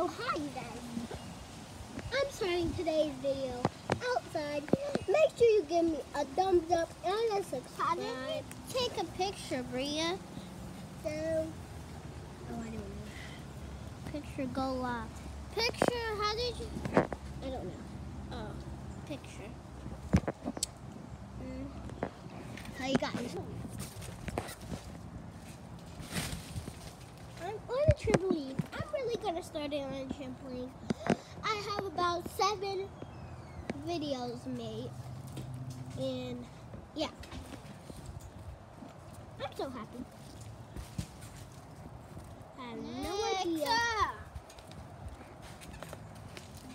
So hi guys. I'm starting today's video outside. Make sure you give me a thumbs up and a subscribe. Take a picture, Brea. So, oh, I don't know. Picture go live. Picture, how did you? I don't know. Oh, picture. Mm. Hi guys. I'm on a trampoline. I'm really gonna start it on a trampoline. I have about seven videos made, and yeah, I'm so happy. I have no idea.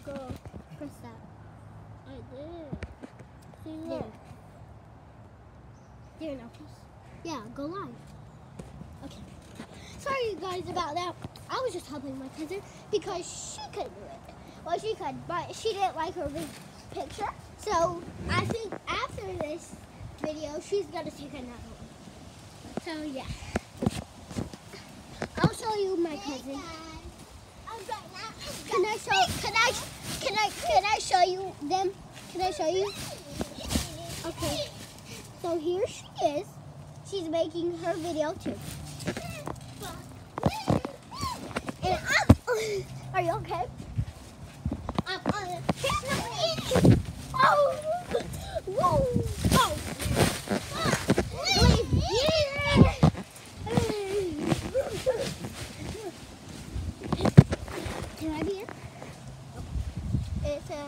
Go press that. I did. See, There. look. There now, press. Yeah, go live. Okay. Sorry, you guys, about that. I was just helping my cousin because she couldn't do it. Well, she could, but she didn't like her picture. So I think after this video, she's gonna take another one. So yeah, I'll show you my cousin. Can I show? Can I? Can I? Can I show you them? Can I show you? Okay. So here she is. She's making her video too. And I'm, are you okay? I'm on trampoline. Oh, whoa, oh. Wait, yeah. Can I be here? It's a.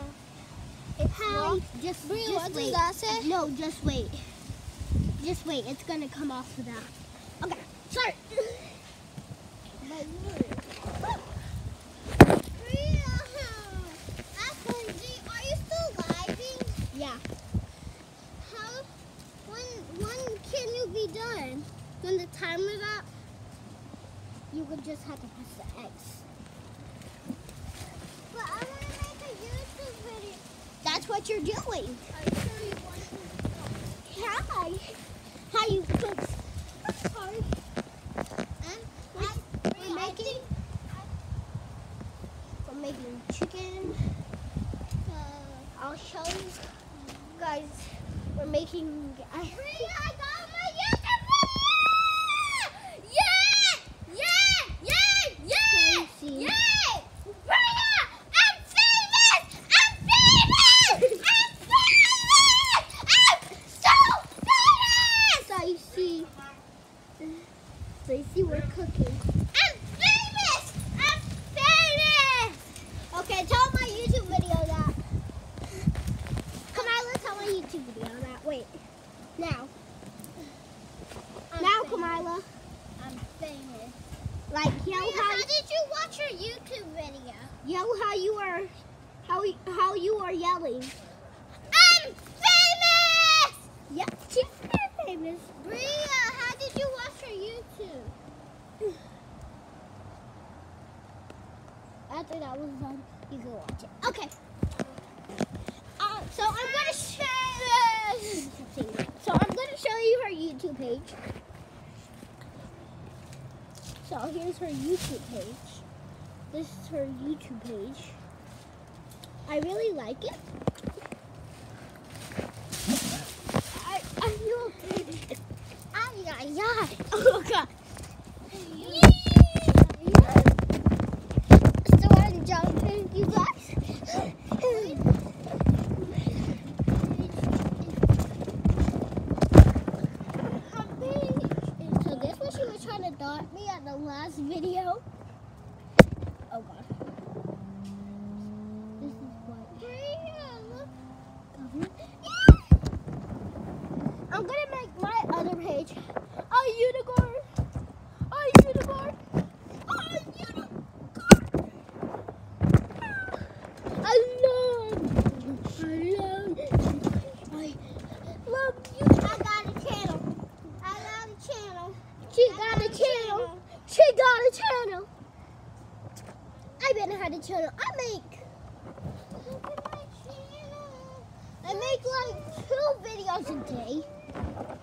It's hi. Just, Brie, just wait. No, just wait. Just wait. It's gonna come off of that. Okay. Sorry. Are you still living? Yeah. How? When? When can you be done? When the timer's up? You would just have to press the X. But I want to make a YouTube video. That's what you're doing. I'll show you one. Hi. How you cook? Sorry. We're we're making. We're making chicken. Uh, I'll show you guys. We're making. I, Brea, I got my YouTube video! Yeah! Yeah! Yeah! Yeah! Let me see. Yeah! Brea, I'm famous! I'm famous! I'm famous! I'm so famous! so you see. So you see, we're cooking. I'm famous! I'm famous! Okay, tell my YouTube video that. Come on, let's tell my YouTube video that. Wait. Now. I'm now, famous. Kamila. I'm famous. Like, how, how did you watch your YouTube video? yell how you are, how how you are yelling. I'm famous! Yeah, she's very famous. Brea, how did you watch your YouTube? After that was done, you can watch it. Okay. Uh, so I'm gonna show. So I'm gonna show you her YouTube page. So here's her YouTube page. This is her YouTube page. I really like it. I, are you okay? Ay, ay, ay. Oh, God. So I'm jumping, you guys. So this was she trying me at the last video. Oh god. This is what. I'm gonna make my other page a unicorn. A unicorn. A unicorn. I love. I love. I love you. I got a channel. I got a channel. She got a channel. She got a channel. I better have a channel. I make. I make like two videos a day.